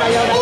加腰